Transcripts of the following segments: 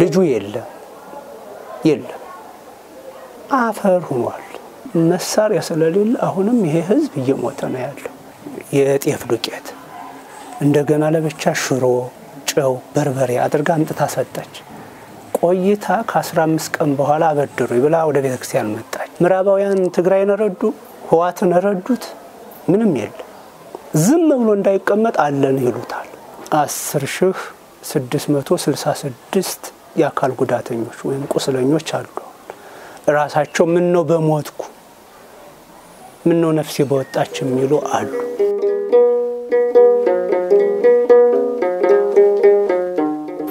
ልጁ የለም የለም አፈር ሆኗል። መሳሪያ ስለሌለ አሁንም ይሄ ህዝብ እየሞተ ነው ያለው። የጤፍ ዱቄት እንደገና ለብቻ ሽሮ፣ ጨው፣ በርበሬ አድርጋ አምጥታ ሰጠች። ቆይታ ከ15 ቀን በኋላ አበድሩ ብላ ወደ ቤተ ክርስቲያን መጣች። ምዕራባውያን ትግራይን ረዱ፣ ህዋትን ረዱት። ምንም የለም። ዝም ብሎ እንዳይቀመጥ አለን ይሉታል። 10 ሺህ 666 የአካል ጉዳተኞች ወይም ቁስለኞች አሉ። ራሳቸው ምን ነው በሞትኩ ምን ነው ነፍሴ በወጣች የሚሉ አሉ።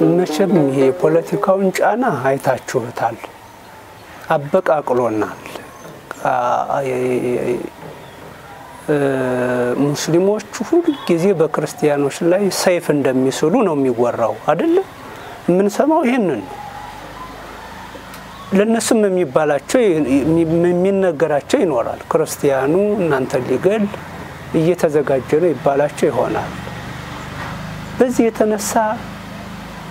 መቼም ይሄ የፖለቲካውን ጫና አይታችሁታል፣ አበቃቅሎናል። ሙስሊሞቹ ሁል ጊዜ በክርስቲያኖች ላይ ሰይፍ እንደሚስሉ ነው የሚወራው አይደለም። የምንሰማው ይህንን ነው። ለእነሱም የሚባላቸው የሚነገራቸው ይኖራል። ክርስቲያኑ እናንተን ሊገል እየተዘጋጀ ነው ይባላቸው ይሆናል። በዚህ የተነሳ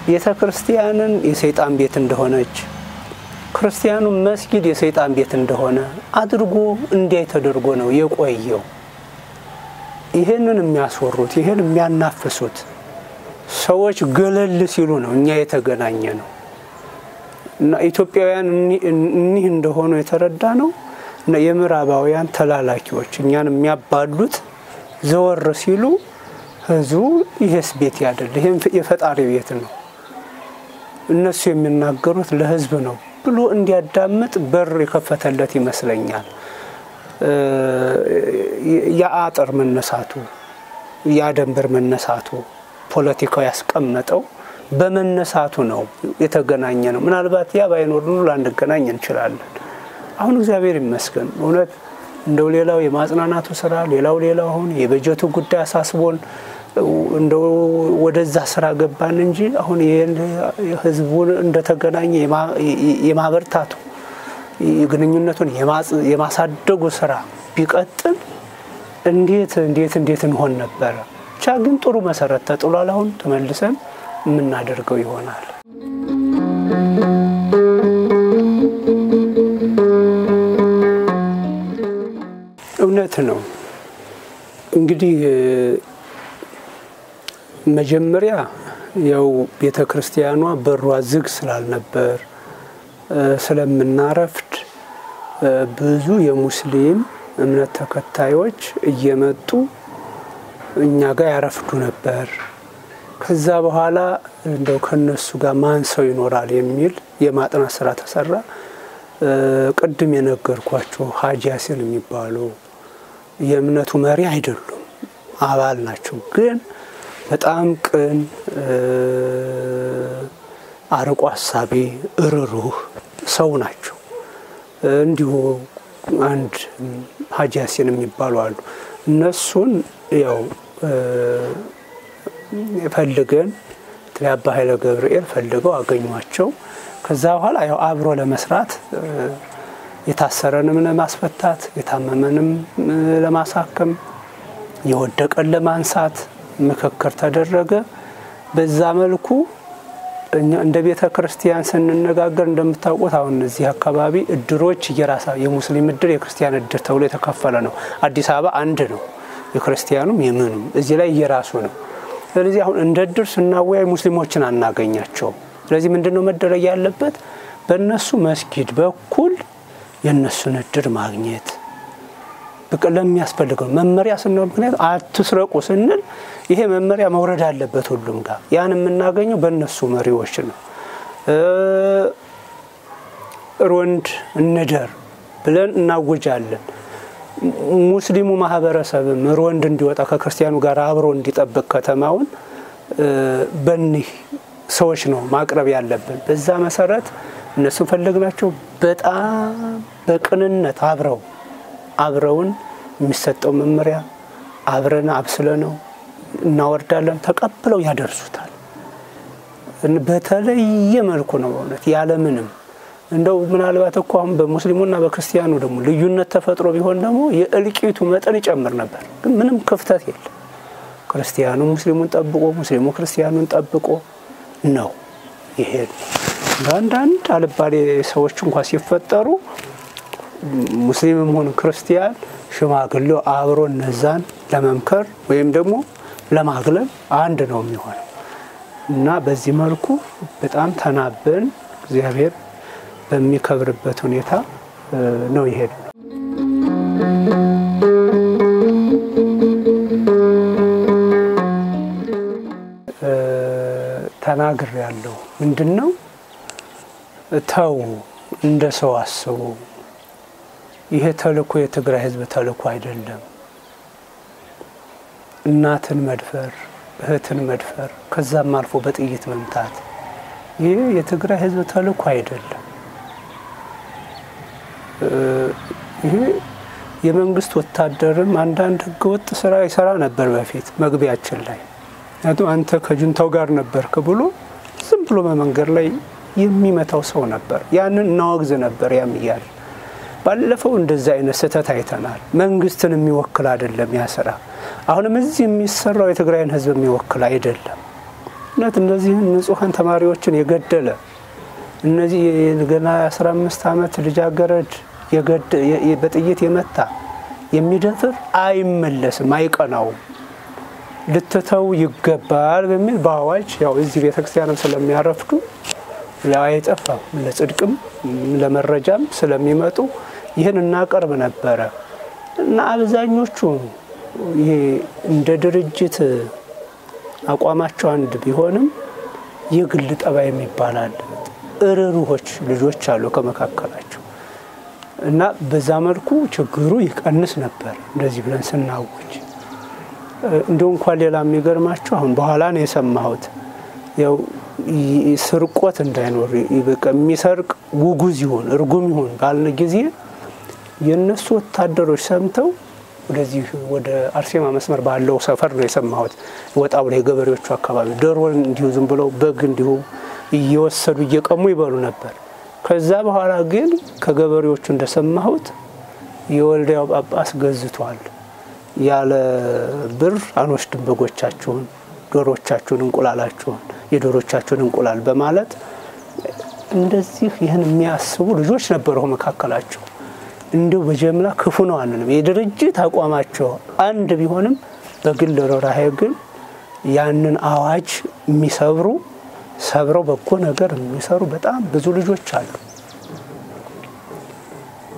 ቤተ ክርስቲያንን የሰይጣን ቤት እንደሆነች ክርስቲያኑ መስጊድ የሰይጣን ቤት እንደሆነ አድርጎ እንዲያይ ተደርጎ ነው የቆየው። ይህንን የሚያስወሩት ይህን የሚያናፍሱት ሰዎች ገለል ሲሉ ነው እኛ የተገናኘ ነው እና ኢትዮጵያውያን እኒህ እንደሆኑ የተረዳ ነው እና የምዕራባውያን ተላላኪዎች እኛን የሚያባሉት ዘወር ሲሉ ህዝቡ ይሄስ ቤት ያደለ ይህም የፈጣሪ ቤት ነው፣ እነሱ የሚናገሩት ለህዝብ ነው ብሎ እንዲያዳምጥ በር የከፈተለት ይመስለኛል። የአጥር መነሳቱ የአደንበር መነሳቱ ፖለቲካው ያስቀመጠው በመነሳቱ ነው የተገናኘ ነው። ምናልባት ያ ባይኖር ኑሮ ላንገናኝ እንችላለን። አሁን እግዚአብሔር ይመስገን እውነት እንደው ሌላው የማጽናናቱ ስራ ሌላው ሌላው አሁን የበጀቱ ጉዳይ አሳስቦን እንደው ወደዛ ስራ ገባን እንጂ አሁን ህዝቡን እንደተገናኘ የማበርታቱ ግንኙነቱን የማሳደጉ ስራ ቢቀጥል እንዴት እንዴት እንዴት እንሆን ነበረ። ብቻ ግን ጥሩ መሰረት ተጥሏል። አሁን ተመልሰን የምናደርገው ይሆናል። እውነት ነው። እንግዲህ መጀመሪያ ያው ቤተ ክርስቲያኗ በሯ ዝግ ስላልነበር ስለምናረፍድ ብዙ የሙስሊም እምነት ተከታዮች እየመጡ እኛ ጋር ያረፍዱ ነበር። ከዛ በኋላ እንደው ከነሱ ጋር ማን ሰው ይኖራል የሚል የማጥናት ስራ ተሰራ። ቅድም የነገርኳቸው ሀጂ ያሲን የሚባሉ የእምነቱ መሪ አይደሉም፣ አባል ናቸው። ግን በጣም ቅን፣ አርቆ አሳቢ፣ እርሩህ ሰው ናቸው። እንዲሁ አንድ ሀጂ ያሲን የሚባሉ አሉ። እነሱን ያው ፈልገን አባ ኃይለ ገብርኤል ፈልገው አገኟቸው። ከዛ በኋላ ያው አብሮ ለመስራት የታሰረንም ለማስፈታት የታመመንም ለማሳከም የወደቀን ለማንሳት ምክክር ተደረገ። በዛ መልኩ እንደ ቤተ ክርስቲያን ስንነጋገር እንደምታውቁት አሁን እዚህ አካባቢ እድሮች እየራሳ የሙስሊም እድር የክርስቲያን እድር ተብሎ የተከፈለ ነው። አዲስ አበባ አንድ ነው፣ የክርስቲያኑም የምኑም እዚህ ላይ እየራሱ ነው። ስለዚህ አሁን እንደ እድር ስናወያይ ሙስሊሞችን አናገኛቸውም። ስለዚህ ምንድን ነው መደረግ ያለበት? በእነሱ መስጊድ በኩል የእነሱን እድር ማግኘት በቃ ለሚያስፈልገው መመሪያ ስንሆን ምክንያት አትስረቁ ስንል ይሄ መመሪያ መውረድ አለበት ሁሉም ጋር። ያን የምናገኘው በእነሱ መሪዎች ነው። ሮንድ እንደር ብለን እናውጃለን። ሙስሊሙ ማህበረሰብም ሮንድ እንዲወጣ ከክርስቲያኑ ጋር አብሮ እንዲጠብቅ ከተማውን በኒህ ሰዎች ነው ማቅረብ ያለብን። በዛ መሰረት እነሱ ፈለግናቸው። በጣም በቅንነት አብረው አብረውን የሚሰጠው መመሪያ አብረን አብስለ ነው እናወርዳለን፣ ተቀብለው ያደርሱታል። በተለየ መልኩ ነው በእውነት ያለምንም እንደው ምናልባት እኮ አሁን በሙስሊሙና በክርስቲያኑ ደግሞ ልዩነት ተፈጥሮ ቢሆን ደግሞ የእልቂቱ መጠን ይጨምር ነበር። ግን ምንም ክፍተት የለም። ክርስቲያኑ ሙስሊሙን ጠብቆ፣ ሙስሊሙ ክርስቲያኑን ጠብቆ ነው ይሄ በአንዳንድ አልባሌ ሰዎች እንኳ ሲፈጠሩ ሙስሊምም ሆኑ ክርስቲያን ሽማግሌው አብሮ እነዛን ለመምከር ወይም ደግሞ ለማግለል አንድ ነው የሚሆነው እና በዚህ መልኩ በጣም ተናበን እግዚአብሔር በሚከብርበት ሁኔታ ነው ይሄድ ተናግር ያለው ምንድን ነው? ተው እንደ ሰው አስቡ። ይሄ ተልእኮ የትግራይ ሕዝብ ተልእኮ አይደለም። እናትን መድፈር፣ እህትን መድፈር፣ ከዛም አልፎ በጥይት መምታት ይህ የትግራይ ሕዝብ ተልእኮ አይደለም። ይሄ የመንግስት ወታደርም አንዳንድ ህገወጥ ስራ ይሰራ ነበር በፊት መግቢያችን ላይ ምክንያቱም አንተ ከጁንታው ጋር ነበርክ ብሎ ዝም ብሎ በመንገድ ላይ የሚመታው ሰው ነበር። ያንን እናወግዝ ነበር። ያም እያለ ባለፈው እንደዚህ አይነት ስህተት አይተናል። መንግስትን የሚወክል አይደለም ያ ስራ። አሁንም እዚህ የሚሰራው የትግራይን ህዝብ የሚወክል አይደለም። እውነት እነዚህን ንጹሐን ተማሪዎችን የገደለ እነዚህ ገና የአስራ አምስት ዓመት ልጃገረድ በጥይት የመታ የሚደፍር አይመለስም፣ አይቀናውም። ልትተው ይገባል በሚል በአዋጅ ያው እዚህ ቤተክርስቲያንም ስለሚያረፍዱ አይጠፋም። ለጽድቅም ለመረጃም ስለሚመጡ ይህን እናቀርብ ነበረ። እና አብዛኞቹ ይሄ እንደ ድርጅት አቋማቸው አንድ ቢሆንም የግል ጠባይ የሚባል እርሩሆች ልጆች አሉ ከመካከላቸው። እና በዛ መልኩ ችግሩ ይቀንስ ነበር እንደዚህ ብለን ስናውጅ። እንዲሁ እንኳን ሌላ የሚገርማቸው አሁን በኋላ ነው የሰማሁት። ያው ስርቆት እንዳይኖር በቃ የሚሰርቅ ጉጉዝ ይሁን እርጉም ይሁን ባልን ጊዜ የእነሱ ወታደሮች ሰምተው ወደዚህ ወደ አርሴማ መስመር ባለው ሰፈር ነው የሰማሁት። ወጣ ብሎ የገበሬዎቹ አካባቢ ዶሮን እንዲሁ ዝም ብለው በግ እንዲሁ እየወሰዱ እየቀሙ ይበሉ ነበር። ከዛ በኋላ ግን ከገበሬዎቹ እንደሰማሁት የወልዲያው ጳጳስ ገዝቷል ያለ ብር አንወስድም በጎቻችሁን፣ ዶሮቻችሁን፣ እንቁላላችሁን የዶሮቻችሁን እንቁላል በማለት እንደዚህ ይህን የሚያስቡ ልጆች ነበሩ መካከላቸው። እንዲሁ በጀምላ ክፉ ነው አንንም የድርጅት አቋማቸው አንድ ቢሆንም በግል ርኅራኄ ግን ያንን አዋጅ የሚሰብሩ ሰብረው በጎ ነገር የሚሰሩ በጣም ብዙ ልጆች አሉ።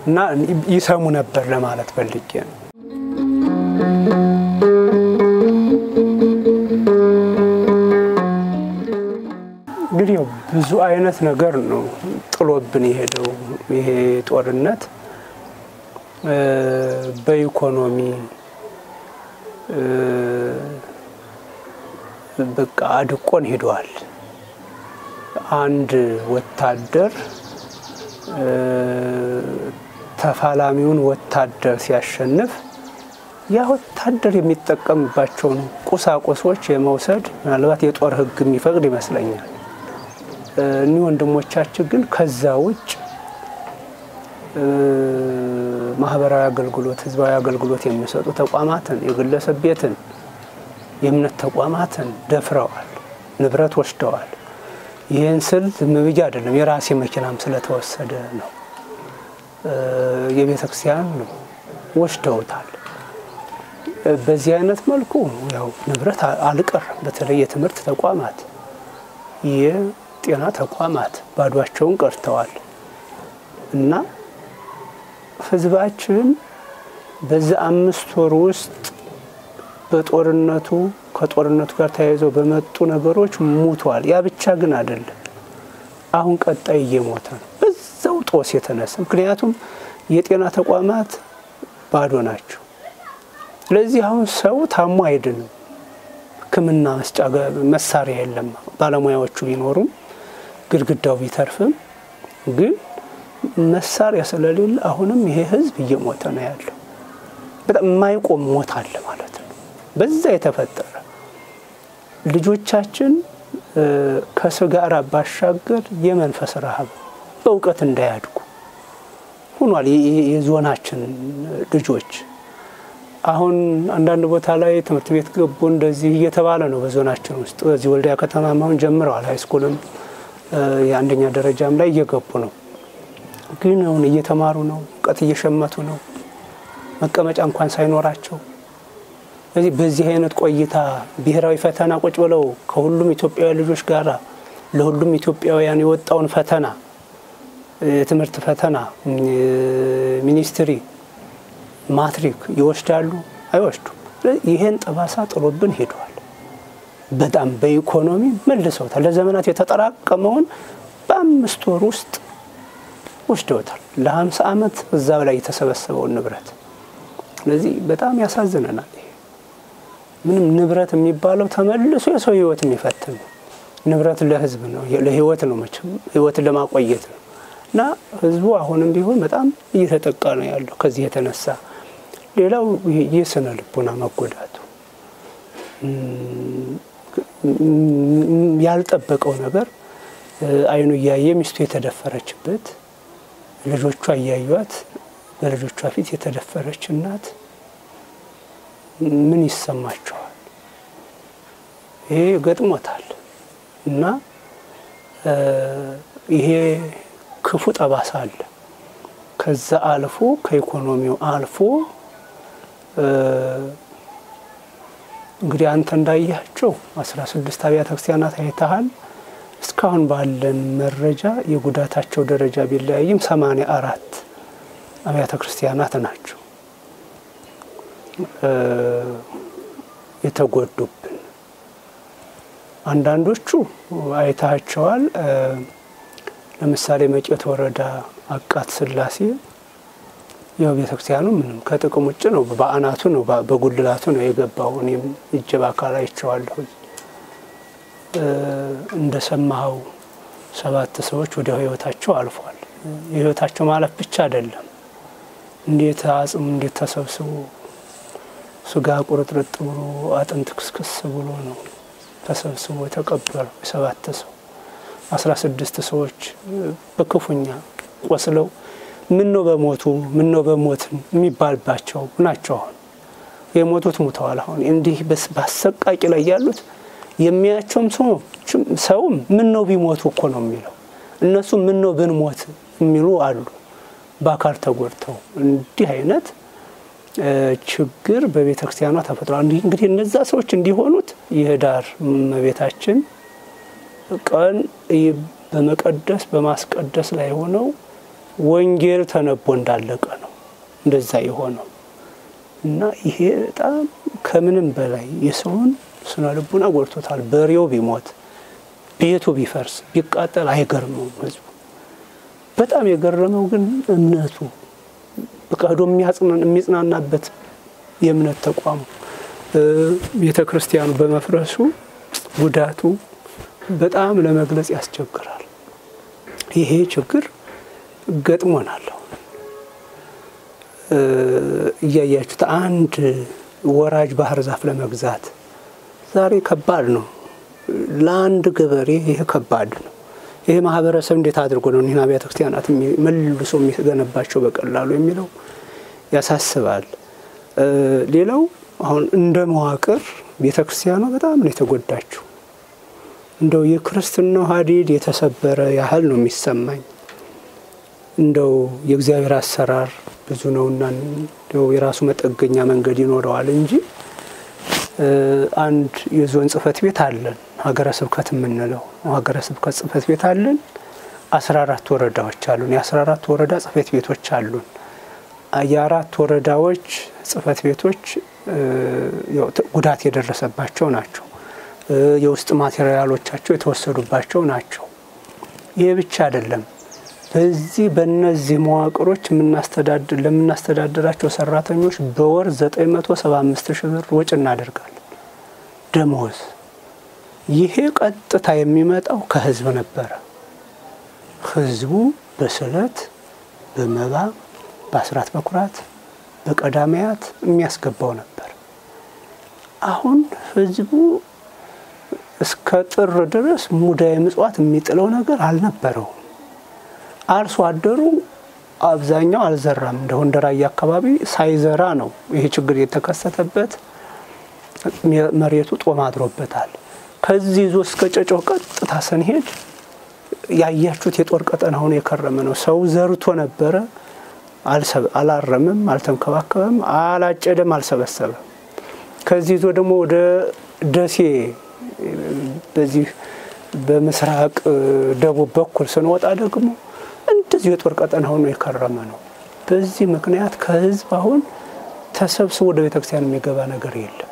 እና ይሰሙ ነበር ለማለት ፈልጌ ነው። እንግዲህ ብዙ አይነት ነገር ነው ጥሎብን የሄደው ይሄ ጦርነት በኢኮኖሚ በቃ አድቆን ሄደዋል። አንድ ወታደር ተፋላሚውን ወታደር ሲያሸንፍ ያ ወታደር የሚጠቀምባቸውን ቁሳቁሶች የመውሰድ ምናልባት የጦር ሕግ የሚፈቅድ ይመስለኛል። እኒህ ወንድሞቻችን ግን ከዛ ውጭ ማህበራዊ አገልግሎት፣ ህዝባዊ አገልግሎት የሚሰጡ ተቋማትን፣ የግለሰብ ቤትን፣ የእምነት ተቋማትን ደፍረዋል፣ ንብረት ወስደዋል። ይህን ስል ዝም ብዬ አይደለም፣ የራሴ መኪናም ስለተወሰደ ነው። የቤተ ክርስቲያን ወስደውታል። በዚህ አይነት መልኩ ያው ንብረት አልቀረም። በተለይ የትምህርት ተቋማት፣ የጤና ተቋማት ባዷቸውን ቀርተዋል እና ህዝባችን በዚህ አምስት ወር ውስጥ በጦርነቱ ከጦርነቱ ጋር ተያይዘው በመጡ ነገሮች ሙቷል። ያ ብቻ ግን አይደለም። አሁን ቀጣይ እየሞተ ነው በዛው ጦስ የተነሳ ምክንያቱም የጤና ተቋማት ባዶ ናቸው። ስለዚህ አሁን ሰው ታሞ አይድንም። ሕክምና መስጫ መሳሪያ የለም። ባለሙያዎቹ ቢኖሩም ግድግዳው ቢተርፍም ግን መሳሪያ ስለሌለ አሁንም ይሄ ህዝብ እየሞተ ነው ያለው። በጣም የማይቆም ሞት አለ ማለት ነው። በዛ የተፈጠረ ልጆቻችን ከስጋ ራብ ባሻገር የመንፈስ ረሃብ በእውቀት እንዳያድጉ ሆኗል። የዞናችን ልጆች አሁን አንዳንድ ቦታ ላይ ትምህርት ቤት ገቡ እንደዚህ እየተባለ ነው። በዞናችን ውስጥ በዚህ ወልዲያ ከተማ አሁን ጀምረዋል። ሃይስኩልም የአንደኛ ደረጃም ላይ እየገቡ ነው። ግን አሁን እየተማሩ ነው፣ እውቀት እየሸመቱ ነው፣ መቀመጫ እንኳን ሳይኖራቸው። ስለዚህ በዚህ አይነት ቆይታ ብሔራዊ ፈተና ቁጭ ብለው ከሁሉም ኢትዮጵያውያን ልጆች ጋር ለሁሉም ኢትዮጵያውያን የወጣውን ፈተና የትምህርት ፈተና ሚኒስትሪ ማትሪክ ይወስዳሉ አይወስዱም። ይሄን ጠባሳ ጥሎብን ሄደዋል። በጣም በኢኮኖሚ መልሰውታል። ለዘመናት የተጠራቀመውን በአምስት ወር ውስጥ ወስደውታል። ለሀምሳ ዓመት እዛ ላይ የተሰበሰበውን ንብረት። ስለዚህ በጣም ያሳዝነናል። ምንም ንብረት የሚባለው ተመልሶ የሰው ሕይወት የሚፈትን ንብረት ለሕዝብ ነው ለሕይወት ነው መቼም ሕይወትን ለማቆየት ነው እና ሕዝቡ አሁንም ቢሆን በጣም እየተጠቃ ነው ያለው ከዚህ የተነሳ ሌላው የስነ ልቦና መጎዳቱ ያልጠበቀው ነገር አይኑ እያየ ሚስቱ የተደፈረችበት ልጆቿ እያዩት በልጆቿ ፊት የተደፈረች እናት ምን ይሰማቸዋል? ይሄ ገጥሞታል እና ይሄ ክፉ ጠባሳ አለ። ከዛ አልፎ ከኢኮኖሚው አልፎ እንግዲህ አንተ እንዳያቸው አስራ ስድስት አብያተ ክርስቲያናት አይተሃል። እስካሁን ባለን መረጃ የጉዳታቸው ደረጃ ቢለያይም ሰማንያ አራት አብያተ ክርስቲያናት ናቸው የተጎዱብን። አንዳንዶቹ አይታቸዋል። ለምሳሌ መቄት ወረዳ አቃት ስላሴ ያው ቤተ ክርስቲያኑ ምንም ከጥቅም ውጭ ነው። በአናቱ ነው በጉልላቱ ነው የገባው። እኔም እጀ በአካል አይቼዋለሁ። እንደሰማኸው ሰባት ሰዎች ወዲያው ህይወታቸው አልፏል። የህይወታቸው ማለፍ ብቻ አይደለም፣ እንዴት አጽም እንዴት ተሰብስቦ ስጋ ቁርጥርጥ ብሎ አጥንት ክስክስ ብሎ ነው ተሰብስቦ የተቀበረው የሰባት ሰው አስራ ስድስት ሰዎች በክፉኛ ቆስለው ምን ነው በሞቱ ምን ነው በሞት የሚባልባቸው ናቸው። አሁን የሞቱት ሙተዋል። አሁን እንዲህ በአሰቃቂ ላይ ያሉት የሚያቸውም ሰውም ምን ነው ቢሞቱ እኮ ነው የሚለው። እነሱ ምን ነው ብንሞት የሚሉ አሉ፣ በአካል ተጎድተው። እንዲህ አይነት ችግር በቤተ ክርስቲያኗ ተፈጥሯል። እንግዲህ እነዛ ሰዎች እንዲሆኑት የህዳር እመቤታችን ቀን በመቀደስ በማስቀደስ ላይ ሆነው ወንጌል ተነቦ እንዳለቀ ነው እንደዛ የሆነው እና ይሄ በጣም ከምንም በላይ የሰውን ስነ ልቡና ጎድቶታል። በሬው ቢሞት ቤቱ ቢፈርስ ቢቃጠል አይገርመውም ህዝቡ። በጣም የገረመው ግን እምነቱ በቃ ሄዶ የሚጽናናበት የእምነት ተቋሙ ቤተ ክርስቲያኑ በመፍረሱ ጉዳቱ በጣም ለመግለጽ ያስቸግራል። ይሄ ችግር ገጥሞናል። እያያችሁት አንድ ወራጅ ባህር ዛፍ ለመግዛት ዛሬ ከባድ ነው። ለአንድ ገበሬ ይሄ ከባድ ነው። ይሄ ማህበረሰብ እንዴት አድርጎ ነው እኒህን አብያተ ክርስቲያናት መልሶ የሚገነባቸው በቀላሉ የሚለው ያሳስባል። ሌላው አሁን እንደ መዋቅር ቤተ ክርስቲያኗ በጣም ነው የተጎዳችው። እንደው የክርስትናው ሀዲድ የተሰበረ ያህል ነው የሚሰማኝ። እንደው የእግዚአብሔር አሰራር ብዙ ነውና የራሱ መጠገኛ መንገድ ይኖረዋል እንጂ አንድ የዞን ጽሕፈት ቤት አለን፣ ሀገረ ስብከት የምንለው ሀገረ ስብከት ጽሕፈት ቤት አለን። አስራ አራት ወረዳዎች አሉን። የአስራ አራት ወረዳ ጽሕፈት ቤቶች አሉን። የአራት ወረዳዎች ጽሕፈት ቤቶች ጉዳት የደረሰባቸው ናቸው። የውስጥ ማቴሪያሎቻቸው የተወሰዱባቸው ናቸው። ይሄ ብቻ አይደለም። በዚህ በእነዚህ መዋቅሮች ለምናስተዳድራቸው ሰራተኞች በወር 975 ሺህ ብር ወጪ እናደርጋለን ደመወዝ። ይሄ ቀጥታ የሚመጣው ከህዝብ ነበረ። ህዝቡ በስለት በመባ በአስራት በኩራት በቀዳማያት የሚያስገባው ነበር። አሁን ህዝቡ እስከ ጥር ድረስ ሙዳየ ምጽዋት የሚጥለው ነገር አልነበረውም። አርሶ አደሩ አብዛኛው አልዘራም። እንደ ወንደራያ አካባቢ ሳይዘራ ነው ይሄ ችግር የተከሰተበት። መሬቱ ጦም አድሮበታል። ከዚህ ይዞ እስከ ጨጨው ቀጥታ ስንሄድ ያያችሁት የጦር ቀጠና ሆኖ የከረመ ነው። ሰው ዘርቶ ነበረ፣ አላረምም፣ አልተንከባከበም፣ አላጨደም፣ አልሰበሰበም። ከዚህ ይዞ ደግሞ ወደ ደሴ በዚህ በምስራቅ ደቡብ በኩል ስንወጣ ደግሞ እንደዚሁ የጦር ቀጠና ሆኖ የከረመ ነው። በዚህ ምክንያት ከህዝብ አሁን ተሰብስቦ ወደ ቤተክርስቲያን የሚገባ ነገር የለም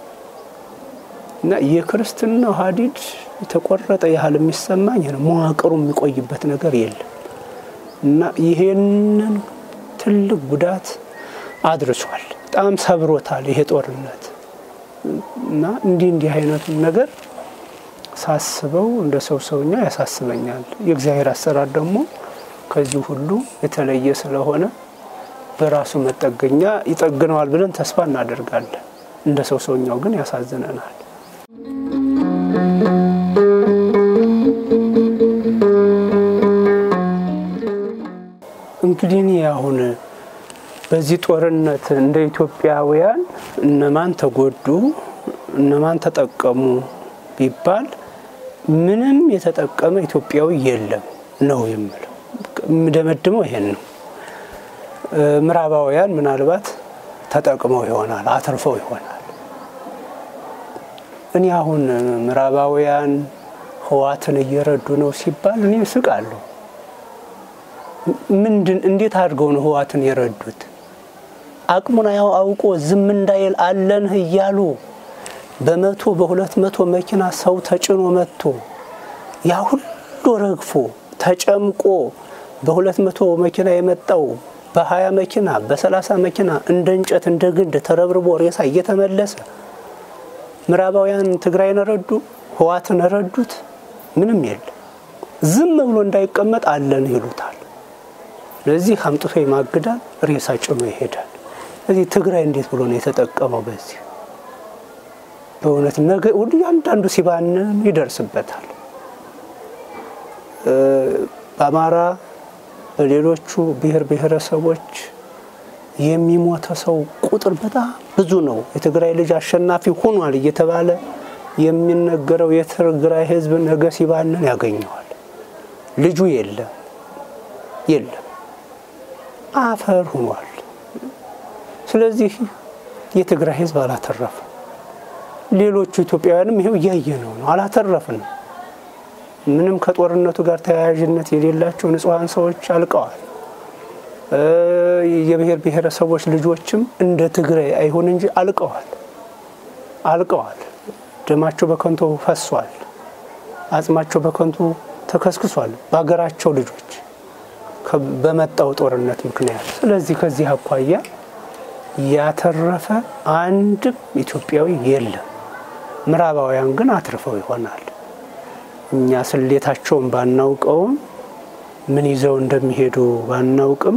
እና የክርስትናው ሀዲድ የተቆረጠ ያህል የሚሰማኝ ነው። መዋቅሩ የሚቆይበት ነገር የለም እና ይሄንን ትልቅ ጉዳት አድርሷል። በጣም ሰብሮታል ይሄ ጦርነት እና እንዲህ እንዲህ አይነቱን ነገር ሳስበው እንደ ሰው ሰውኛ ያሳስበኛል። የእግዚአብሔር አሰራር ደግሞ ከዚህ ሁሉ የተለየ ስለሆነ በራሱ መጠገኛ ይጠግነዋል ብለን ተስፋ እናደርጋለን። እንደ ሰው ሰውኛው ግን ያሳዝነናል። እንግዲህ አሁን በዚህ ጦርነት እንደ ኢትዮጵያውያን እነማን ተጎዱ፣ እነማን ተጠቀሙ ቢባል ምንም የተጠቀመ ኢትዮጵያዊ የለም ነው የምለው። የምደመድመው ይሄን ነው። ምዕራባውያን ምናልባት ተጠቅመው ይሆናል፣ አትርፈው ይሆናል። እኔ አሁን ምዕራባውያን ህዋትን እየረዱ ነው ሲባል እኔ እስቃለሁ። ምንድን እንዴት አድርገው ነው ህዋትን የረዱት? አቅሙን ያው አውቆ ዝም እንዳይል አለንህ እያሉ በመቶ በሁለት መቶ መኪና ሰው ተጭኖ መጥቶ ያ ሁሉ ረግፎ ተጨምቆ በሁለት መቶ መኪና የመጣው በሀያ መኪና በሰላሳ መኪና እንደ እንጨት እንደ ግንድ ተረብርቦ ሬሳ እየተመለሰ ምዕራባውያን ትግራይን ረዱ፣ ህዋትን ረዱት? ምንም የለም። ዝም ብሎ እንዳይቀመጥ አለን ይሉታል። ስለዚህ አምጥቶ ይማግዳል፣ ሬሳ ጭኖ ይሄዳል። ስለዚህ ትግራይ እንዴት ብሎ ነው የተጠቀመው? በዚህ በእውነት ነገ እያንዳንዱ ሲባንን ይደርስበታል። በአማራ በሌሎቹ ብሔር ብሔረሰቦች የሚሞተ ሰው ቁጥር በጣም ብዙ ነው። የትግራይ ልጅ አሸናፊ ሆኗል እየተባለ የሚነገረው የትግራይ ህዝብ ነገ ሲባንን ያገኘዋል። ልጁ የለም የለም አፈር ሆኗል። ስለዚህ የትግራይ ህዝብ አላተረፈም። ሌሎቹ ኢትዮጵያውያንም ይሄው እያየነው ነው፣ አላተረፍንም። ምንም ከጦርነቱ ጋር ተያያዥነት የሌላቸው ንጹሐን ሰዎች አልቀዋል። የብሔር ብሔረሰቦች ልጆችም እንደ ትግራይ አይሁን እንጂ አልቀዋል አልቀዋል። ደማቸው በከንቱ ፈሷል። አጽማቸው በከንቱ ተከስክሷል በሀገራቸው ልጆች በመጣው ጦርነት ምክንያት። ስለዚህ ከዚህ አኳያ ያተረፈ አንድም ኢትዮጵያዊ የለም። ምዕራባውያን ግን አትርፈው ይሆናል። እኛ ስሌታቸውን ባናውቀውም ምን ይዘው እንደሚሄዱ ባናውቅም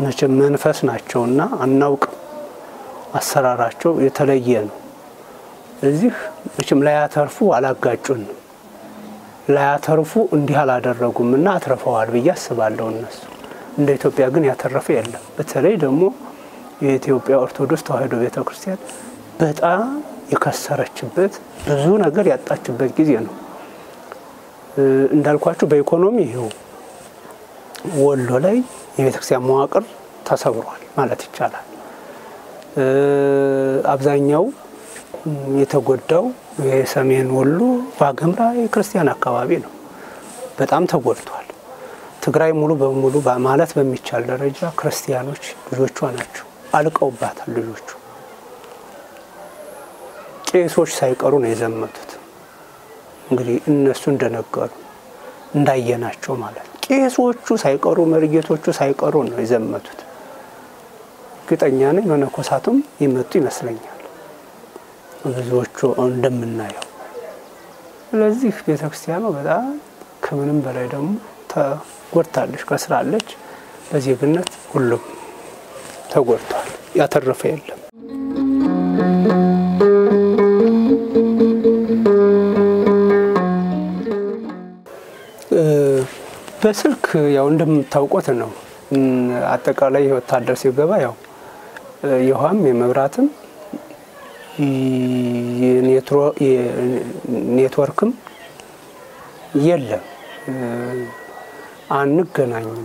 መቼም መንፈስ ናቸውና አናውቅም። አሰራራቸው የተለየ ነው። እዚህ መቼም ላያተርፉ አላጋጩንም፣ ላያተርፉ እንዲህ አላደረጉም እና አትርፈዋል ብዬ አስባለሁ። እነሱ እንደ ኢትዮጵያ ግን ያተረፈ የለም። በተለይ ደግሞ የኢትዮጵያ ኦርቶዶክስ ተዋሕዶ ቤተ ክርስቲያን በጣም የከሰረችበት ብዙ ነገር ያጣችበት ጊዜ ነው። እንዳልኳችሁ በኢኮኖሚ ይኸው ወሎ ላይ የቤተክርስቲያን መዋቅር ተሰብሯል ማለት ይቻላል። አብዛኛው የተጎዳው የሰሜን ወሎ ዋግምራ የክርስቲያን አካባቢ ነው። በጣም ተጎድቷል። ትግራይ ሙሉ በሙሉ ማለት በሚቻል ደረጃ ክርስቲያኖች ልጆቿ ናቸው፣ አልቀውባታል። ልጆቹ ቄሶች ሳይቀሩ ነው የዘመቱት። እንግዲህ እነሱ እንደነገሩ እንዳየናቸው ማለት ነው። ቄሶቹ ሳይቀሩ መርጌቶቹ ሳይቀሩ ነው የዘመቱት። እርግጠኛ ነኝ መነኮሳቱም የመጡ ይመስለኛል ብዙዎቹ እንደምናየው። ስለዚህ ቤተ ክርስቲያኗ በጣም ከምንም በላይ ደግሞ ተጎድታለች፣ ከስራለች። በዜግነት ሁሉም ተጎድቷል። ያተረፈ የለም። በስልክ ያው እንደምታውቁት ነው። አጠቃላይ ወታደር ሲገባ ያው የውሃም የመብራትም ኔትወርክም የለም፣ አንገናኝም።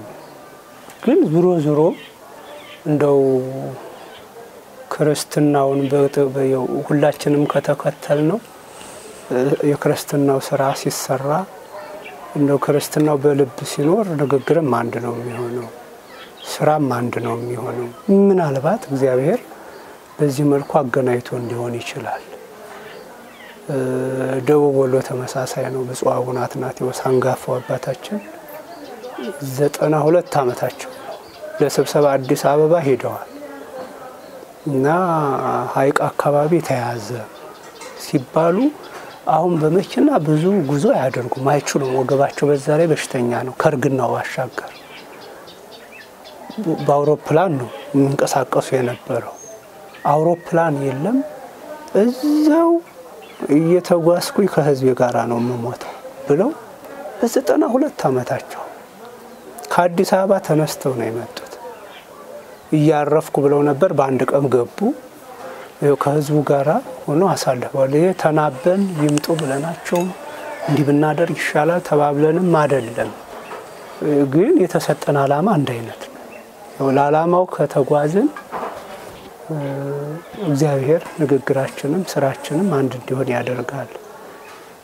ግን ዙሮ ዙሮ እንደው ክርስትናውን ሁላችንም ከተከተል ነው የክርስትናው ስራ ሲሰራ እንደው ክርስትናው በልብ ሲኖር ንግግርም አንድ ነው የሚሆነው፣ ስራም አንድ ነው የሚሆነው። ምናልባት እግዚአብሔር በዚህ መልኩ አገናኝቶ እንዲሆን ይችላል። ደቡብ ወሎ ተመሳሳይ ነው። ብፁዕ አቡነ አትናቴዎስ አንጋፋው አባታችን ዘጠና ሁለት ዓመታቸው ነው። ለስብሰባ አዲስ አበባ ሄደዋል እና ሀይቅ አካባቢ ተያዘ ሲባሉ አሁን በመኪና ብዙ ጉዞ አያደርጉም፣ አይችሉም። ወገባቸው በዛ ላይ በሽተኛ ነው። ከእርግናው ባሻገር በአውሮፕላን ነው የሚንቀሳቀሱ የነበረው። አውሮፕላን የለም። እዛው እየተጓዝኩኝ ከህዝቤ ጋር ነው የምሞተው ብለው በዘጠና ሁለት ዓመታቸው ከአዲስ አበባ ተነስተው ነው የመጡት። እያረፍኩ ብለው ነበር። በአንድ ቀን ገቡ። ከህዝቡ ጋር ሆኖ አሳልፈዋል። ይሄ ተናበን ይምጡ ብለናቸው እንዲህ ብናደርግ ይሻላል ተባብለንም አይደለም። ግን የተሰጠን ዓላማ አንድ አይነት ነው። ለዓላማው ከተጓዝን እግዚአብሔር ንግግራችንም ስራችንም አንድ እንዲሆን ያደርጋል።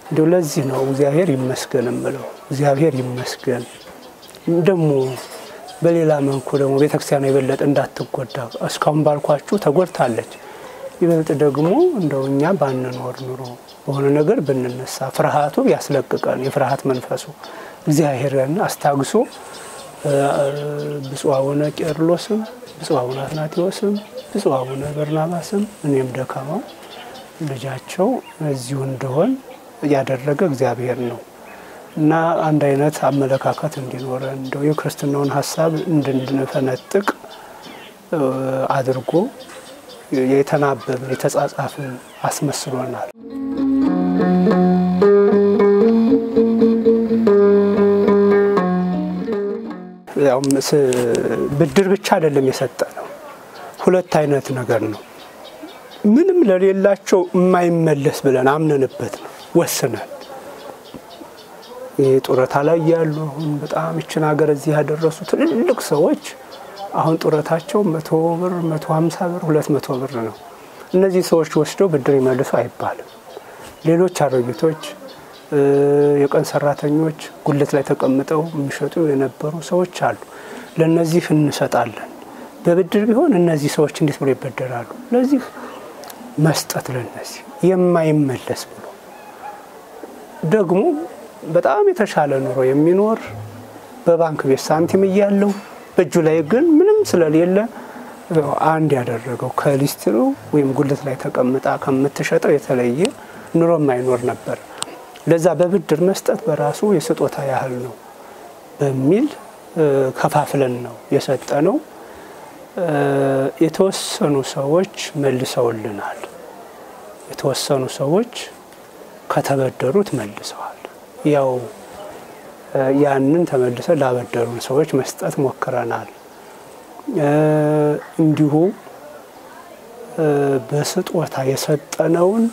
እንዲሁ ለዚህ ነው እግዚአብሔር ይመስገን እምለው። እግዚአብሔር ይመስገን ደግሞ በሌላ መልኩ ደግሞ ቤተክርስቲያን የበለጠ እንዳትጎዳ እስካሁን ባልኳችሁ ተጎድታለች። ይበልጥ ደግሞ እንደው እኛ ባንኖር ኑሮ በሆነ ነገር ብንነሳ ፍርሃቱ ያስለቅቀን የፍርሃት መንፈሱ እግዚአብሔርን አስታግሶ ብፁዕ አቡነ ቄርሎስም ብፁዕ አቡነ አትናቴዎስም ብፁዕ አቡነ በርናባስም እኔም ደካማው ልጃቸው እዚሁ እንደሆን ያደረገ እግዚአብሔር ነው እና አንድ አይነት አመለካከት እንዲኖረን እንደው የክርስትናውን ሀሳብ እንድንፈነጥቅ አድርጎ የተናበብን የተጻጻፍን አስመስሎናል። ያው ብድር ብቻ አይደለም የሰጠ ነው። ሁለት አይነት ነገር ነው። ምንም ለሌላቸው የማይመለስ ብለን አምነንበት ነው ወስነን ይህ ጡረታ ላይ ያሉ አሁን በጣም ይችን ሀገር እዚህ ያደረሱ ትልልቅ ሰዎች አሁን ጡረታቸው መቶ ብር፣ መቶ ሀምሳ ብር፣ ሁለት መቶ ብር ነው። እነዚህ ሰዎች ወስደው ብድር ይመልሱ አይባልም። ሌሎች አሮጊቶች፣ የቀን ሰራተኞች፣ ጉልት ላይ ተቀምጠው የሚሸጡ የነበሩ ሰዎች አሉ። ለእነዚህ እንሰጣለን። በብድር ቢሆን እነዚህ ሰዎች እንዴት ብሎ ይበደራሉ? ለዚህ መስጠት ለነዚህ የማይመለስ ብሎ ደግሞ በጣም የተሻለ ኑሮ የሚኖር በባንክ ቤት ሳንቲም እያለው በእጁ ላይ ግን ምንም ስለሌለ አንድ ያደረገው ከሊስትሮ ወይም ጉልት ላይ ተቀምጣ ከምትሸጠው የተለየ ኑሮ የማይኖር ነበር። ለዛ በብድር መስጠት በራሱ የስጦታ ያህል ነው በሚል ከፋፍለን ነው የሰጠ ነው። የተወሰኑ ሰዎች መልሰውልናል። የተወሰኑ ሰዎች ከተበደሩት መልሰዋል። ያው ያንን ተመልሰን ላበደሩን ሰዎች መስጠት ሞክረናል። እንዲሁ በስጦታ የሰጠነውን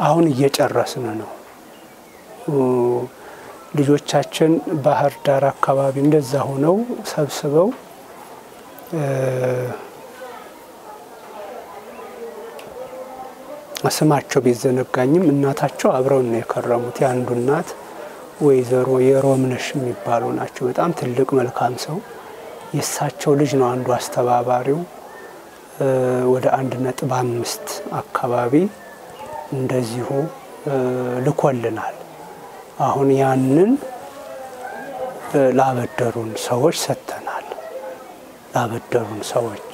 አሁን እየጨረስን ነው። ልጆቻችን ባህር ዳር አካባቢ እንደዛ ሆነው ሰብስበው ስማቸው ቢዘነጋኝም እናታቸው አብረው ነው የከረሙት። የአንዱ እናት ወይዘሮ የሮምነሽ የሚባሉ ናቸው። በጣም ትልቅ መልካም ሰው። የእሳቸው ልጅ ነው አንዱ አስተባባሪው። ወደ አንድ ነጥብ አምስት አካባቢ እንደዚሁ ልኮልናል። አሁን ያንን ላበደሩን ሰዎች ሰጥተናል። ላበደሩን ሰዎች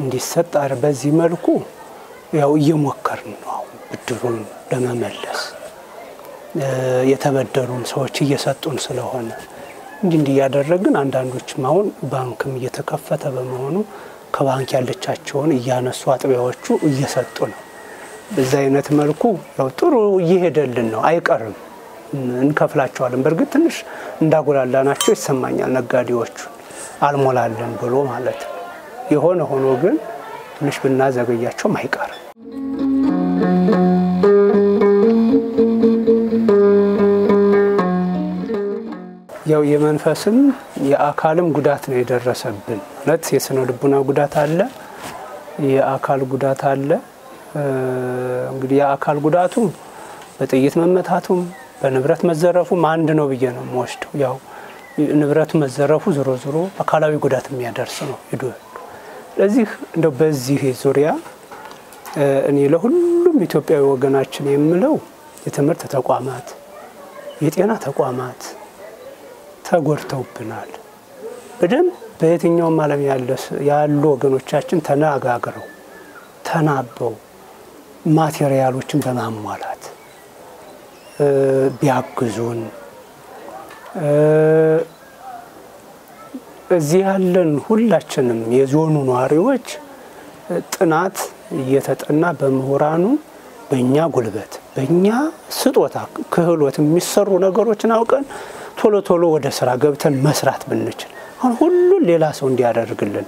እንዲሰጥ በዚህ መልኩ ያው እየሞከርን ነው ብድሩን ለመመለስ የተበደሩን ሰዎች እየሰጡን ስለሆነ እንዲህ እንዲህ እያደረግን አንዳንዶችም አሁን ባንክም እየተከፈተ በመሆኑ ከባንክ ያለቻቸውን እያነሱ አጥቢያዎቹ እየሰጡ ነው። በዛ አይነት መልኩ ያው ጥሩ እየሄደልን ነው። አይቀርም እንከፍላቸዋለን። በእርግጥ ትንሽ እንዳጎላላ ናቸው ይሰማኛል። ነጋዴዎቹን አልሞላለን ብሎ ማለት የሆነ ሆኖ ግን ትንሽ ብናዘገያቸውም አይቀርም። ያው የመንፈስም የአካልም ጉዳት ነው የደረሰብን። ማለት የስነ ልቡና ጉዳት አለ፣ የአካል ጉዳት አለ። እንግዲህ የአካል ጉዳቱ በጥይት መመታቱም በንብረት መዘረፉም አንድ ነው ብዬ ነው የምወስደው። ያው ንብረቱ መዘረፉ ዞሮ ዞሮ አካላዊ ጉዳት የሚያደርስ ነው ሂዶ ስለዚህ እንደው በዚህ ዙሪያ እኔ ለሁሉም ኢትዮጵያዊ ወገናችን የምለው የትምህርት ተቋማት፣ የጤና ተቋማት ተጎድተውብናል። በደንብ በየትኛውም ዓለም ያሉ ወገኖቻችን ተነጋግረው ተናበው ማቴሪያሎችን በማሟላት ቢያግዙን እዚህ ያለን ሁላችንም የዞኑ ነዋሪዎች ጥናት እየተጠና በምሁራኑ በእኛ ጉልበት በእኛ ስጦታ ክህሎት የሚሰሩ ነገሮችን አውቀን ቶሎ ቶሎ ወደ ስራ ገብተን መስራት ብንችል አሁን ሁሉን ሌላ ሰው እንዲያደርግልን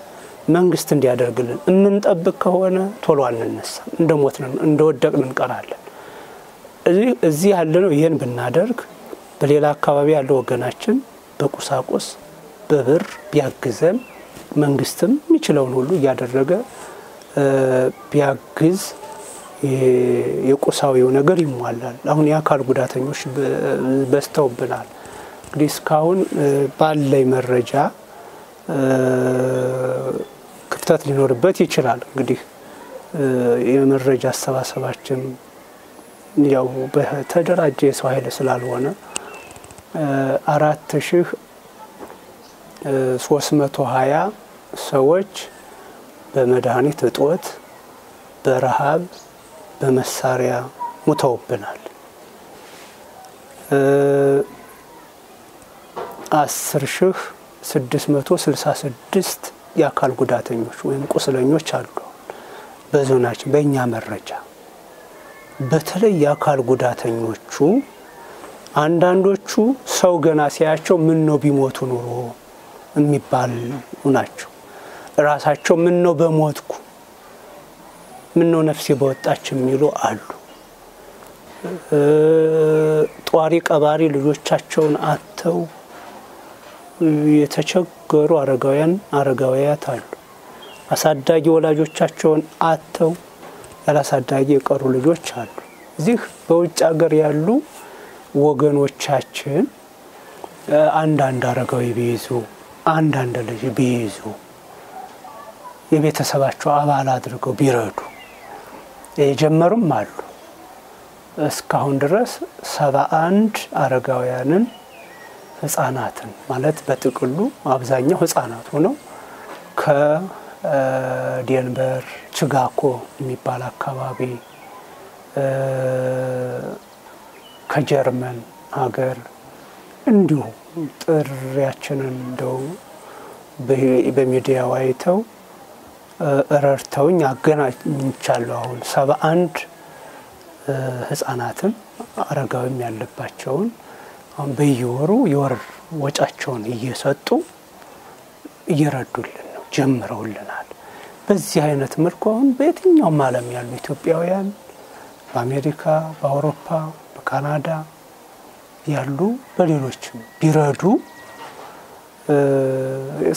መንግስት እንዲያደርግልን የምንጠብቅ ከሆነ ቶሎ አንነሳም፣ እንደ ሞትን እንደ ወደቅን እንቀራለን። እዚህ ያለነው ይህን ብናደርግ በሌላ አካባቢ ያለው ወገናችን በቁሳቁስ በብር ቢያግዘን መንግስትም የሚችለውን ሁሉ እያደረገ ቢያግዝ የቁሳዊው ነገር ይሟላል። አሁን የአካል ጉዳተኞች በዝተውብናል። እንግዲህ እስካሁን ባለኝ መረጃ ክፍተት ሊኖርበት ይችላል። እንግዲህ የመረጃ አሰባሰባችን ያው በተደራጀ የሰው ኃይል ስላልሆነ አራት ሺህ ሶስት መቶ ሀያ ሰዎች በመድኃኒት እጦት፣ በረሃብ፣ በመሳሪያ ሙተውብናል። አስር ሺህ ስድስት መቶ ስልሳ ስድስት የአካል ጉዳተኞች ወይም ቁስለኞች አሉ በዞናችን በእኛ መረጃ። በተለይ የአካል ጉዳተኞቹ አንዳንዶቹ ሰው ገና ሲያቸው ምን ነው ቢሞቱ ኑሮ የሚባሉ ናቸው። ራሳቸው ምን ነው በሞትኩ ምን ነው ነፍሴ በወጣች የሚሉ አሉ። ጧሪ ቀባሪ ልጆቻቸውን አተው የተቸገሩ አረጋውያን አረጋውያት አሉ። አሳዳጊ ወላጆቻቸውን አተው ያላሳዳጊ የቀሩ ልጆች አሉ። እዚህ በውጭ ሀገር ያሉ ወገኖቻችን አንዳንድ አረጋዊ ቢይዙ አንዳንድ ልጅ ቢይዙ የቤተሰባቸው አባል አድርገው ቢረዱ የጀመሩም አሉ። እስካሁን ድረስ ሰባ አንድ አረጋውያንን ህጻናትን ማለት በጥቅሉ አብዛኛው ህጻናት ሆነው ከዴንበር ችጋኮ የሚባል አካባቢ ከጀርመን ሀገር እንዲሁ ጥሪያችንን እንደው በሚዲያው አይተው ረድተውኝ አገናኝቻለሁ። አሁን ሰባ አንድ ህጻናትን አረጋዊም ያለባቸውን አሁን በየወሩ የወር ወጫቸውን እየሰጡ እየረዱልን ነው፣ ጀምረውልናል። በዚህ አይነት መልኩ አሁን በየትኛውም ዓለም ያሉ ኢትዮጵያውያን በአሜሪካ፣ በአውሮፓ፣ በካናዳ ያሉ በሌሎችም ቢረዱ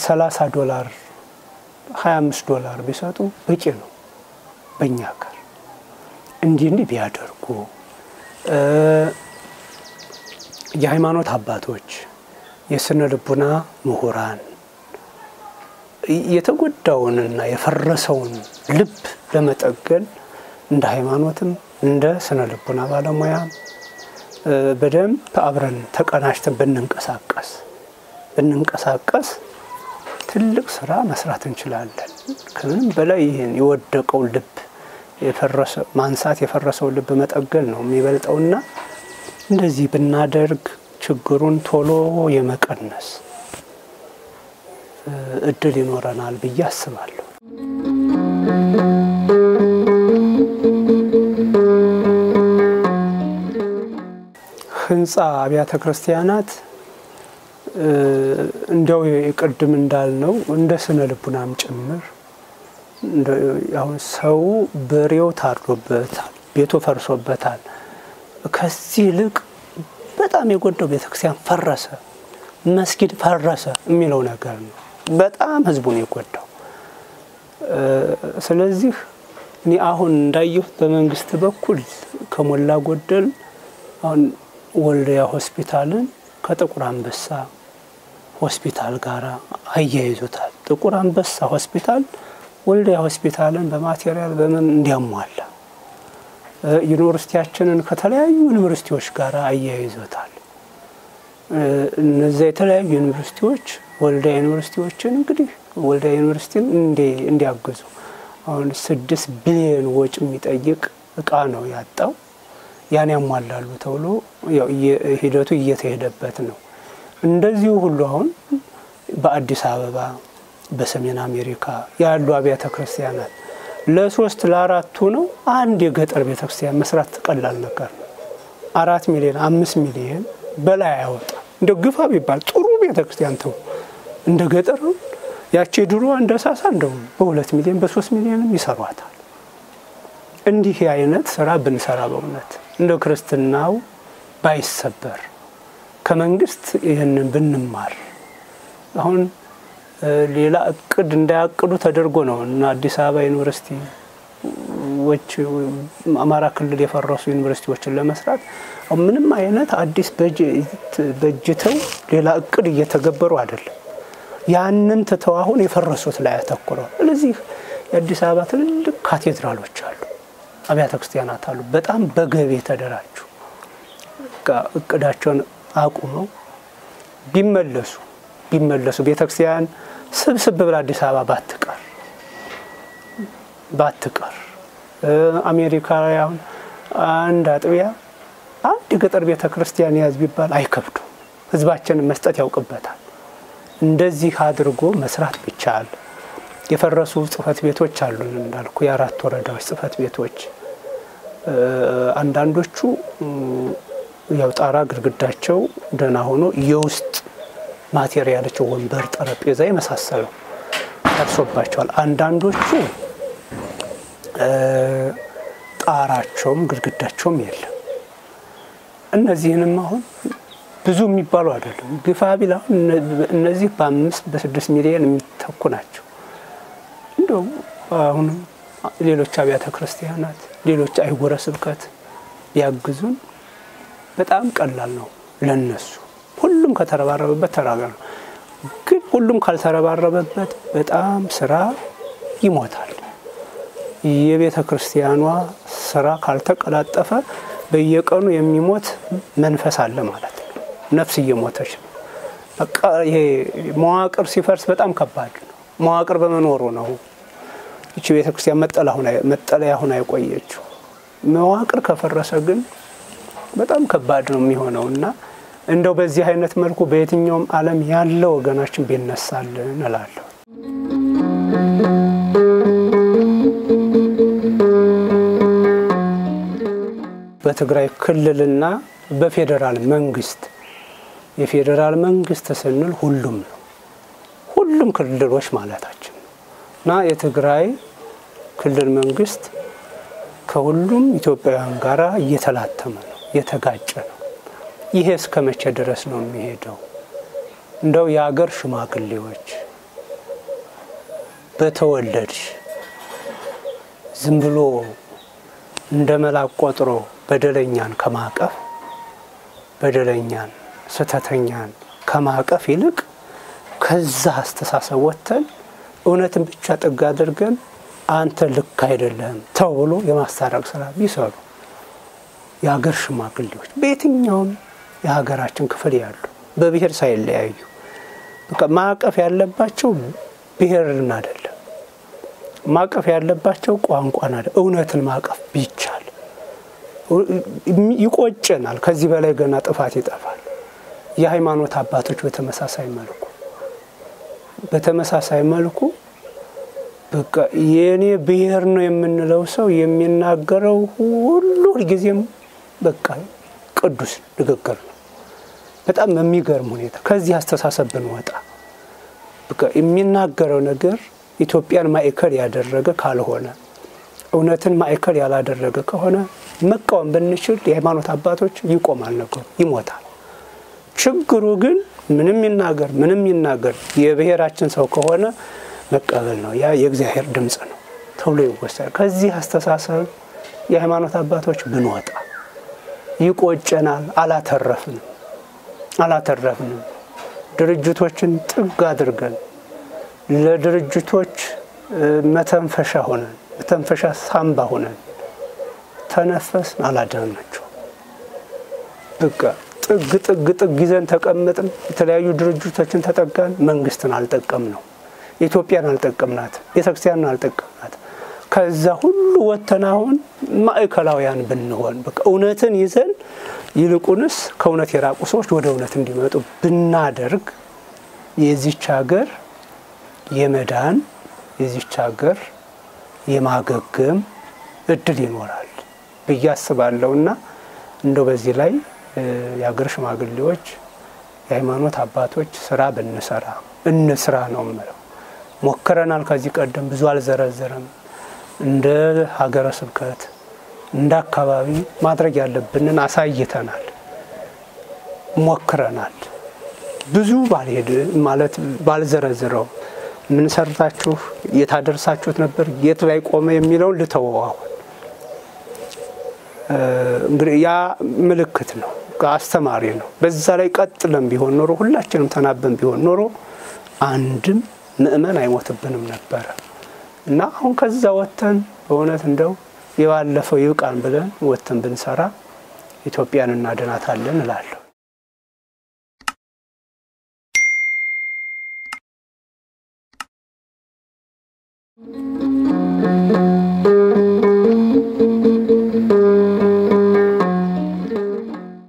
ሰላሳ ዶላር ሀያ አምስት ዶላር ቢሰጡ በቂ ነው። በእኛ ሀገር እንዲህ እንዲህ ቢያደርጉ የሃይማኖት አባቶች፣ የስነ ልቡና ምሁራን የተጎዳውንና የፈረሰውን ልብ ለመጠገን እንደ ሃይማኖትም እንደ ስነ ልቡና ባለሙያም በደንብ አብረን ተቀናጅተን ብንንቀሳቀስ ብንንቀሳቀስ ትልቅ ስራ መስራት እንችላለን። ከምንም በላይ ይህን የወደቀውን ልብ ማንሳት የፈረሰውን ልብ መጠገን ነው የሚበልጠውና እንደዚህ ብናደርግ ችግሩን ቶሎ የመቀነስ እድል ይኖረናል ብዬ አስባለሁ። ህንፃ አብያተ ክርስቲያናት እንዲያው ቅድም እንዳልነው እንደ ስነ ልቡናም ጭምር አሁን ሰው በሬው ታርዶበታል፣ ቤቱ ፈርሶበታል። ከዚህ ይልቅ በጣም የጎዳው ቤተክርስቲያን ፈረሰ፣ መስጊድ ፈረሰ የሚለው ነገር ነው። በጣም ህዝቡን የጎዳው። ስለዚህ እኔ አሁን እንዳየሁት በመንግስት በኩል ከሞላ ጎደል አሁን ወልዲያ ሆስፒታልን ከጥቁር አንበሳ ሆስፒታል ጋር አያይዞታል። ጥቁር አንበሳ ሆስፒታል ወልዲያ ሆስፒታልን በማቴሪያል በምን እንዲያሟላ ዩኒቨርሲቲያችንን ከተለያዩ ዩኒቨርሲቲዎች ጋር አያይዞታል። እነዚያ የተለያዩ ዩኒቨርሲቲዎች ወልዲያ ዩኒቨርሲቲዎችን እንግዲህ ወልዲያ ዩኒቨርሲቲን እንዲያግዙ አሁን ስድስት ቢሊዮን ወጪ የሚጠይቅ እቃ ነው ያጣው። ያን ያሟላሉ ተብሎ ሂደቱ እየተሄደበት ነው። እንደዚሁ ሁሉ አሁን በአዲስ አበባ በሰሜን አሜሪካ ያሉ አብያተ ክርስቲያናት ለሶስት ለአራቱ ነው። አንድ የገጠር ቤተክርስቲያን መስራት ቀላል ነገር አራት ሚሊዮን አምስት ሚሊዮን በላይ አያወጣ እንደ ግፋ ቢባል ጥሩ ቤተክርስቲያን ተው። እንደ ገጠር ያቺ ድሮ እንደ ሳሳ እንደው በሁለት ሚሊዮን በሶስት ሚሊዮንም ይሰሯታል። እንዲህ አይነት ስራ ብንሰራ በእውነት እንደ ክርስትናው ባይሰበር ከመንግስት ይህንን ብንማር። አሁን ሌላ እቅድ እንዳያቅዱ ተደርጎ ነው እና አዲስ አበባ ዩኒቨርሲቲዎች አማራ ክልል የፈረሱ ዩኒቨርሲቲዎችን ለመስራት ምንም አይነት አዲስ በጅተው ሌላ እቅድ እየተገበሩ አይደለም። ያንን ትተው አሁን የፈረሱት ላይ ያተኩረው። ስለዚህ የአዲስ አበባ ትልልቅ ካቴድራሎች አሉ፣ አብያተ ክርስቲያናት አሉ፣ በጣም በገቢ የተደራጁ እቅዳቸውን አቁመው ቢመለሱ ቢመለሱ ቤተክርስቲያን ስብስብ ብላ አዲስ አበባ ባትቀር ባትቀር አሜሪካ አሁን አንድ አጥቢያ አንድ የገጠር ቤተ ክርስቲያን ያዝ ቢባል አይከብዱም። ህዝባችንን መስጠት ያውቅበታል። እንደዚህ አድርጎ መስራት ቢቻል የፈረሱ ጽህፈት ቤቶች አሉን እንዳልኩ የአራት ወረዳዎች ጽህፈት ቤቶች አንዳንዶቹ ያው ጣራ ግድግዳቸው ደህና ሆኖ የውስጥ ማቴሪያሎች ወንበር፣ ጠረጴዛ የመሳሰለው ፈርሶባቸዋል። አንዳንዶቹ ጣራቸውም ግድግዳቸውም የለም። እነዚህንም አሁን ብዙ የሚባሉ አይደለም። ግፋ ቢል አሁን እነዚህ በአምስት በስድስት ሚሊዮን የሚተኩ ናቸው። እንደው አሁንም ሌሎች አብያተ ክርስቲያናት ሌሎች አይጎረ ስብከት ቢያግዙን በጣም ቀላል ነው ለነሱ። ሁሉም ከተረባረበበት ተራጋ ነው። ግን ሁሉም ካልተረባረበበት በጣም ስራ ይሞታል። የቤተ ክርስቲያኗ ስራ ካልተቀላጠፈ በየቀኑ የሚሞት መንፈስ አለ ማለት ነው። ነፍስ እየሞተች ነው። በቃ ይሄ መዋቅር ሲፈርስ በጣም ከባድ ነው። መዋቅር በመኖሩ ነው ይቺ ቤተ ክርስቲያን መጠለያ ሁና የቆየችው። መዋቅር ከፈረሰ ግን በጣም ከባድ ነው የሚሆነው እና እንደው በዚህ አይነት መልኩ በየትኛውም ዓለም ያለ ወገናችን ቢነሳልን እላለሁ። በትግራይ ክልልና በፌዴራል መንግስት የፌዴራል መንግስት ስንል ሁሉም ነው፣ ሁሉም ክልሎች ማለታችን እና የትግራይ ክልል መንግስት ከሁሉም ኢትዮጵያውያን ጋር እየተላተመ ነው፣ እየተጋጨ ነው። ይሄ እስከ መቼ ድረስ ነው የሚሄደው? እንደው የአገር ሽማግሌዎች በተወለድሽ ዝም ብሎ እንደ መላክ ቆጥሮ በደለኛን ከማቀፍ በደለኛን ስተተኛን ከማቀፍ ይልቅ ከዛ አስተሳሰብ ወጥተን እውነትን ብቻ ጥግ አድርገን አንተ ልክ አይደለም ተው ብሎ የማስታረቅ ስራ ቢሰሩ የሀገር ሽማግሌዎች በየትኛውም የሀገራችን ክፍል ያሉ በብሔር ሳይለያዩ በቃ ማዕቀፍ ያለባቸው ብሔርን አይደለም፣ ማዕቀፍ ያለባቸው ቋንቋን አይደለም፣ እውነትን ማዕቀፍ ቢቻል ይቆጨናል። ከዚህ በላይ ገና ጥፋት ይጠፋል። የሃይማኖት አባቶች በተመሳሳይ መልኩ በተመሳሳይ መልኩ በቃ የእኔ ብሔር ነው የምንለው ሰው የሚናገረው ሁሉ ሁልጊዜም በቃ ቅዱስ ንግግር ነው። በጣም በሚገርም ሁኔታ ከዚህ አስተሳሰብ ብንወጣ የሚናገረው ነገር ኢትዮጵያን ማዕከል ያደረገ ካልሆነ እውነትን ማዕከል ያላደረገ ከሆነ መቃወም ብንችል የሃይማኖት አባቶች ይቆማል ነገሩ፣ ይሞታል። ችግሩ ግን ምንም ይናገር ምንም ይናገር የብሔራችን ሰው ከሆነ መቀበል ነው። ያ የእግዚአብሔር ድምፅ ነው ተብሎ ይወሰዳል። ከዚህ አስተሳሰብ የሃይማኖት አባቶች ብንወጣ ይቆጨናል። አላተረፍንም አላተረፍንም። ድርጅቶችን ጥግ አድርገን ለድርጅቶች መተንፈሻ ሆነን መተንፈሻ ሳምባ ሆነን ተነፈስን፣ አላዳናቸው። በቃ ጥግ ጥግ ጥግ ይዘን ተቀመጥን። የተለያዩ ድርጅቶችን ተጠጋን፣ መንግስትን አልጠቀም ነው ኢትዮጵያን አልጠቀምናት፣ ቤተክርስቲያንን አልጠቀምናት። ከዛ ሁሉ ወጥተን አሁን ማዕከላውያን ብንሆን በቃ እውነትን ይዘን ይልቁንስ ከእውነት የራቁ ሰዎች ወደ እውነት እንዲመጡ ብናደርግ የዚች ሀገር የመዳን የዚች ሀገር የማገገም እድል ይኖራል ብዬ እና እንደው በዚህ ላይ የሀገር ሽማግሌዎች፣ የሃይማኖት አባቶች ስራ ብንሰራ እንስራ ነው የምለው። ሞክረናል። ከዚህ ቀደም ብዙ አልዘረዘረም። እንደ ሀገረ ስብከት እንደ አካባቢ ማድረግ ያለብንን አሳይተናል፣ ሞክረናል። ብዙ ባልሄድ ማለት ባልዘረዝረው ምን ሰርታችሁ የታደርሳችሁት ነበር የት ላይ ቆመ የሚለውን ልተወው። አሁን እንግዲህ ያ ምልክት ነው፣ አስተማሪ ነው። በዛ ላይ ቀጥለን ቢሆን ኖሮ ሁላችንም ተናበን ቢሆን ኖሮ አንድም ምእመን አይሞትብንም ነበረ እና አሁን ከዛ ወጥተን በእውነት እንደው የባለፈው ይብቃን ብለን ወጥተን ብንሰራ ኢትዮጵያን እናድናታለን እላለሁ።